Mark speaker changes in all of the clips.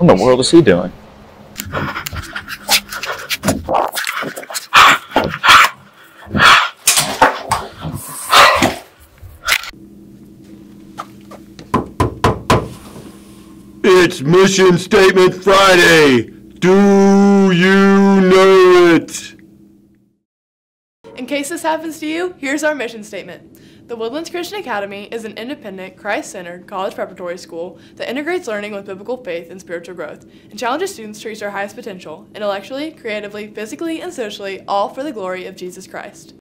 Speaker 1: in the world is he doing?
Speaker 2: It's Mission Statement Friday. Do you know it?
Speaker 3: In case this happens to you, here's our mission statement. The Woodlands Christian Academy is an independent, Christ centered college preparatory school that integrates learning with biblical faith and spiritual growth and challenges students to reach their highest potential intellectually, creatively, physically, and socially, all for the glory of Jesus Christ.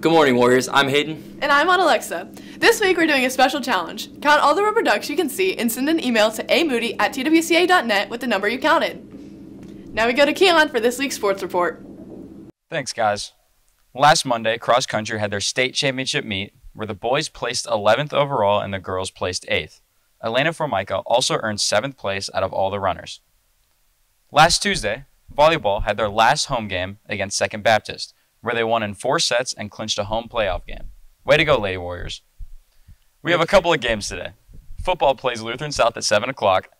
Speaker 4: Good morning, Warriors. I'm Hayden.
Speaker 3: And I'm on Alexa. This week we're doing a special challenge. Count all the rubber ducks you can see and send an email to amoody at twca.net with the number you counted. Now we go to Keon for this week's sports report.
Speaker 5: Thanks, guys. Last Monday, cross country had their state championship meet, where the boys placed 11th overall and the girls placed 8th. Elena Formica also earned 7th place out of all the runners. Last Tuesday, volleyball had their last home game against Second Baptist, where they won in four sets and clinched a home playoff game. Way to go, Lady Warriors. We have a couple of games today. Football plays Lutheran South at 7 o'clock,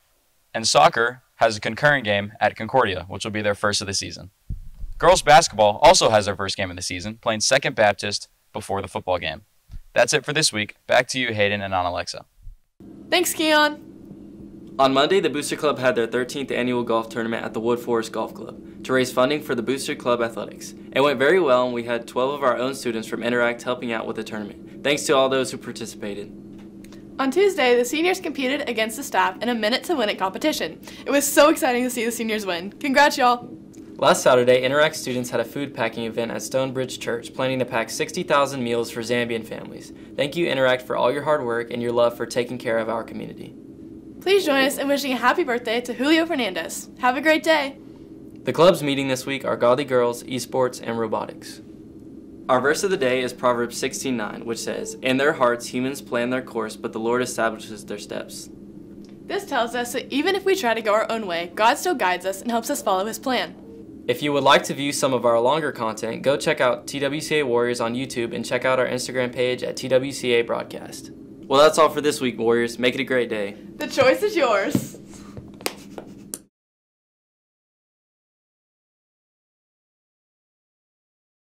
Speaker 5: and soccer has a concurrent game at Concordia, which will be their first of the season. Girls basketball also has their first game of the season, playing Second Baptist before the football game. That's it for this week. Back to you, Hayden and on Alexa.
Speaker 3: Thanks, Keon.
Speaker 4: On Monday, the Booster Club had their 13th annual golf tournament at the Wood Forest Golf Club to raise funding for the Booster Club athletics. It went very well, and we had 12 of our own students from Interact helping out with the tournament. Thanks to all those who participated.
Speaker 3: On Tuesday, the seniors competed against the staff in a minute to win it competition. It was so exciting to see the seniors win. Congrats, y'all!
Speaker 4: Last Saturday, Interact students had a food packing event at Stonebridge Church, planning to pack 60,000 meals for Zambian families. Thank you, Interact, for all your hard work and your love for taking care of our community.
Speaker 3: Please join us in wishing a happy birthday to Julio Fernandez. Have a great day.
Speaker 4: The clubs meeting this week are Godly Girls, Esports, and Robotics. Our verse of the day is Proverbs 16:9, which says, "In their hearts humans plan their course, but the Lord establishes their steps."
Speaker 3: This tells us that even if we try to go our own way, God still guides us and helps us follow his plan.
Speaker 4: If you would like to view some of our longer content, go check out TWCA Warriors on YouTube and check out our Instagram page at TWCA Broadcast. Well, that's all for this week, Warriors. Make it a great day.
Speaker 3: The choice is yours.